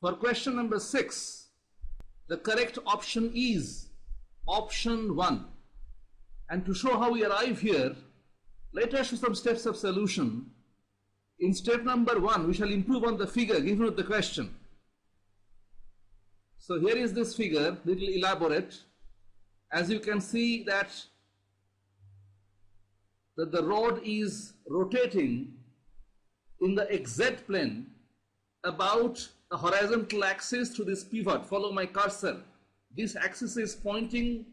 For question number 6, the correct option is option 1. And to show how we arrive here, let us show some steps of solution. In step number 1, we shall improve on the figure given with the question. So here is this figure, little elaborate. As you can see that, that the rod is rotating in the XZ plane about a horizontal axis to this pivot. Follow my cursor. This axis is pointing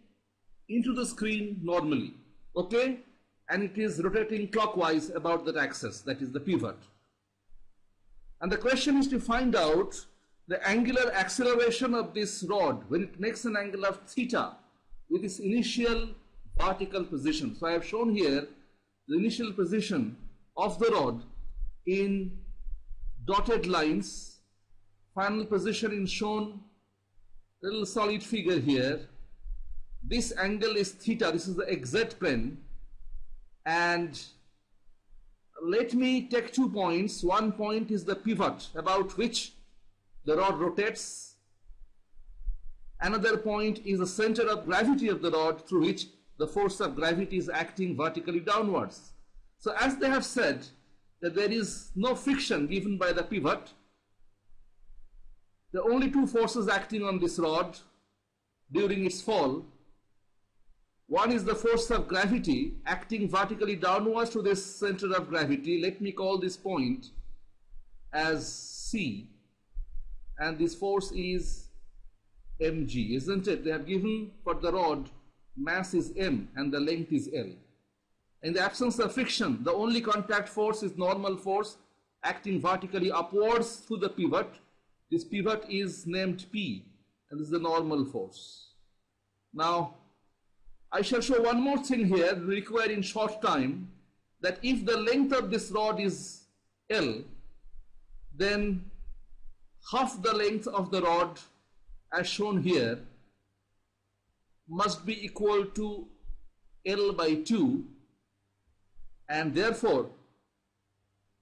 into the screen normally. Okay? And it is rotating clockwise about that axis, that is the pivot. And the question is to find out the angular acceleration of this rod when it makes an angle of theta with its initial vertical position. So I have shown here the initial position of the rod in dotted lines. Final position is shown little solid figure here. This angle is theta. This is the XZ plane. And let me take two points. One point is the pivot about which the rod rotates. Another point is the center of gravity of the rod through which the force of gravity is acting vertically downwards. So as they have said that there is no friction given by the pivot, the only two forces acting on this rod during its fall one is the force of gravity acting vertically downwards to this center of gravity. Let me call this point as C. And this force is mg, isn't it? They have given for the rod mass is m and the length is L. In the absence of friction, the only contact force is normal force acting vertically upwards through the pivot. This pivot is named P and this is the normal force. Now, I shall show one more thing here required in short time that if the length of this rod is L then half the length of the rod as shown here must be equal to L by 2 and therefore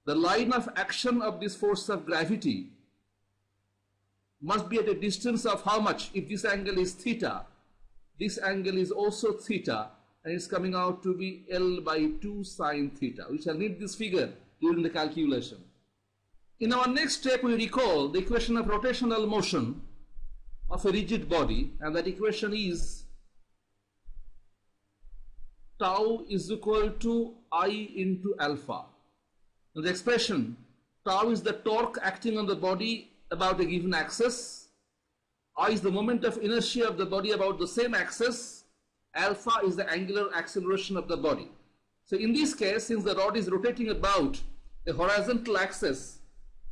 the line of action of this force of gravity must be at a distance of how much if this angle is theta this angle is also theta and it's coming out to be L by 2 sine theta. We shall need this figure during the calculation. In our next step, we recall the equation of rotational motion of a rigid body and that equation is tau is equal to I into alpha. Now the expression tau is the torque acting on the body about a given axis I is the moment of inertia of the body about the same axis. Alpha is the angular acceleration of the body. So in this case, since the rod is rotating about a horizontal axis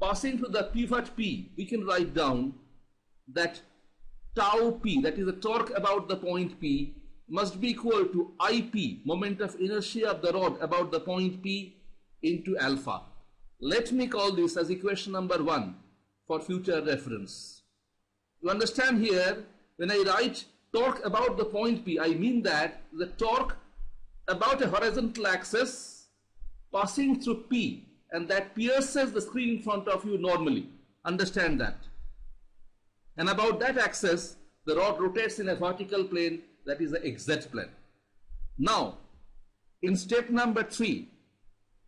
passing through the pivot P, we can write down that tau P, that is the torque about the point P, must be equal to IP, moment of inertia of the rod about the point P into alpha. Let me call this as equation number one for future reference. You understand here, when I write torque about the point P, I mean that the torque about a horizontal axis passing through P and that pierces the screen in front of you normally. Understand that. And about that axis, the rod rotates in a vertical plane that is the XZ plane. Now, in step number 3,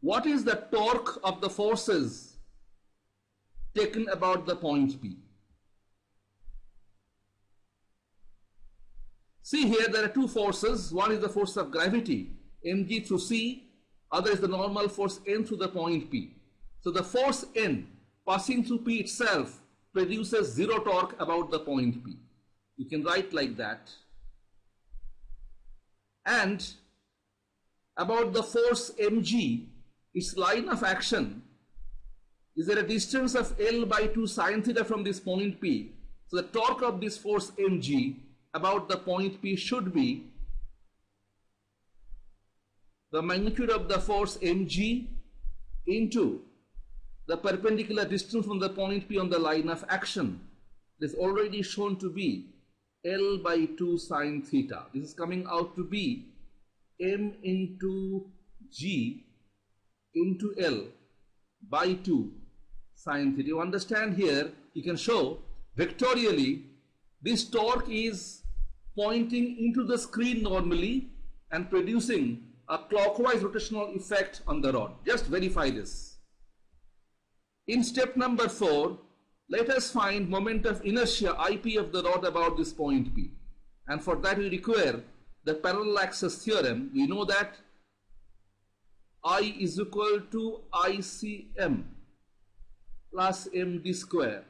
what is the torque of the forces taken about the point P? See here there are two forces. One is the force of gravity, mg through c. Other is the normal force n through the point P. So the force n passing through P itself produces zero torque about the point P. You can write like that. And about the force mg, its line of action is at a distance of L by 2 sine theta from this point P. So the torque of this force mg about the point P should be the magnitude of the force mg into the perpendicular distance from the point P on the line of action. Is already shown to be L by 2 sine theta. This is coming out to be m into g into L by 2 sine theta. You understand here, you can show vectorially this torque is pointing into the screen normally and producing a clockwise rotational effect on the rod. Just verify this. In step number 4, let us find moment of inertia IP of the rod about this point P. And for that we require the parallel axis theorem. We know that I is equal to ICM plus MD square.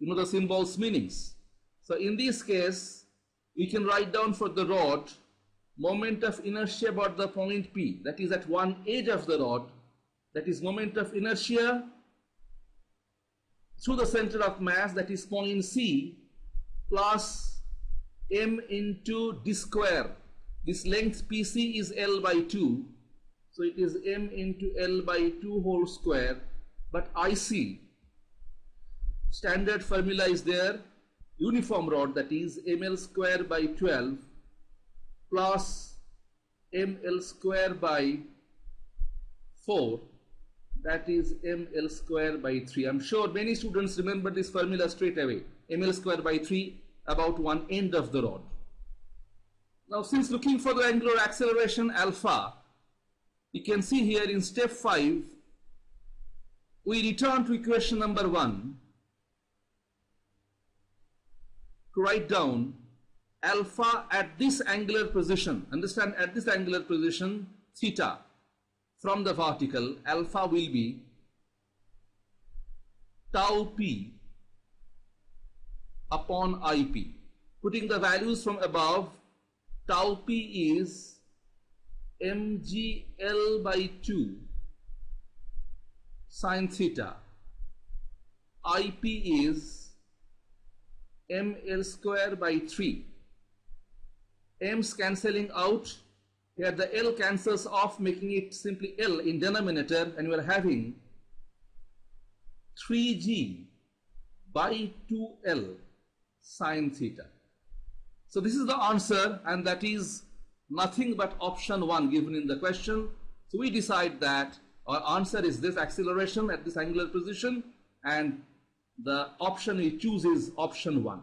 You know the symbols meanings. So in this case, we can write down for the rod moment of inertia about the point P that is at one edge of the rod that is moment of inertia through the center of mass that is point C plus m into d square. This length PC is L by 2 so it is m into L by 2 whole square but IC standard formula is there. Uniform rod that is ml square by 12 plus ml square by 4 that is ml square by 3 i'm sure many students remember this formula straight away. Ml square by 3 about one end of the rod. Now since looking for the angular acceleration alpha you can see here in step 5 we return to equation number 1 to write down alpha at this angular position. Understand at this angular position theta from the vertical alpha will be tau p upon ip. Putting the values from above tau p is mgl by 2 sine theta. ip is ml square by 3. m's cancelling out. Here the L cancels off making it simply L in denominator and we are having 3g by 2L sine theta. So this is the answer and that is nothing but option 1 given in the question. So we decide that our answer is this acceleration at this angular position and the option we choose is option 1.